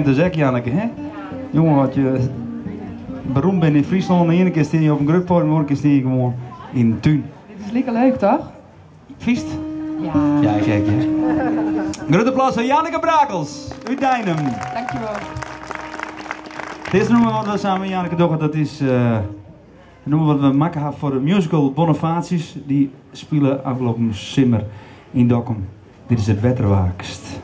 En de zek, Janneke, hè? Jongen, wat je beroemd bent in Friesland, de ene keer steen je op een grutport, de andere keer steen je gewoon in een tuin. Dit is lekker leuk, toch? Viest? Ja. Ja, kijk, ja. Een groot applaus voor Janneke Brakels, uit Dijnem. Dankjewel. Dit nummer wat we samen met Janneke doen, dat is eh een nummer wat we maken hebben voor de musical Bonifaties. Die spelen afgelopen simmer in Dokkum. Dit is het Wetterwaakst.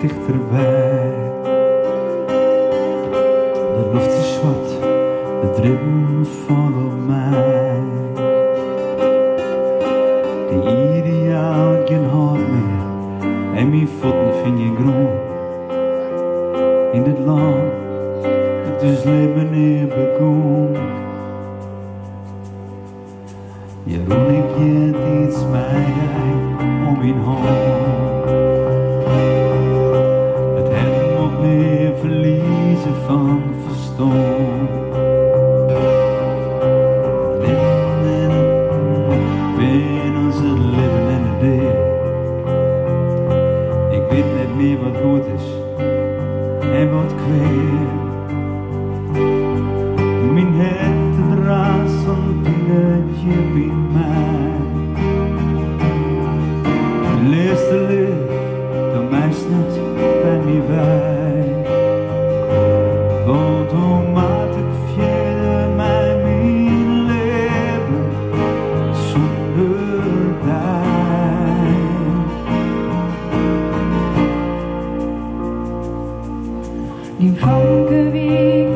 Dichterbij. De lucht is zwart, de dribben vallen op mij. De ideaal geen hart meer en mijn voeten vind je groen. In dit land, het is leven in bekoen. Jeroen, ik jet iets mij om in hand. Net meer wat goed is en wat kweel. Mijn het draad van pinnetje in mij. Die vanke week die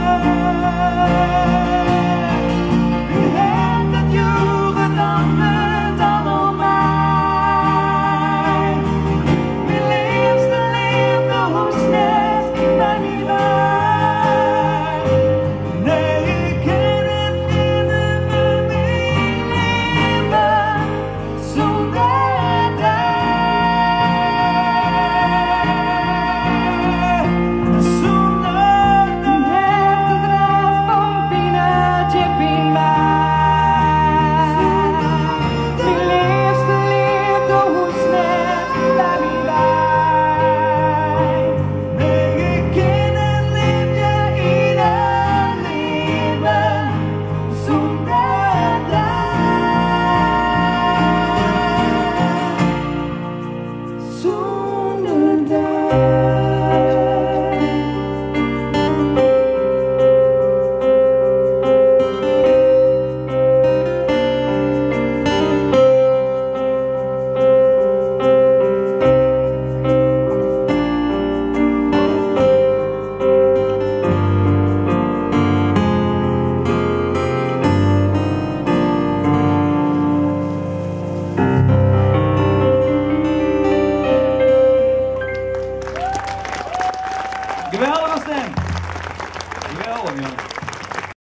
die?